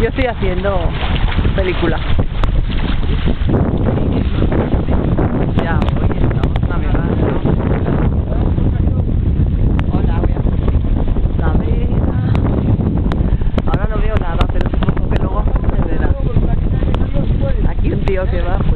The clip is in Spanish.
Yo estoy haciendo película. Ya, hoy estamos navegando. Hola, voy a hacer la vela. Ahora no veo nada, pero supongo que luego se verá. Aquí un tío que va.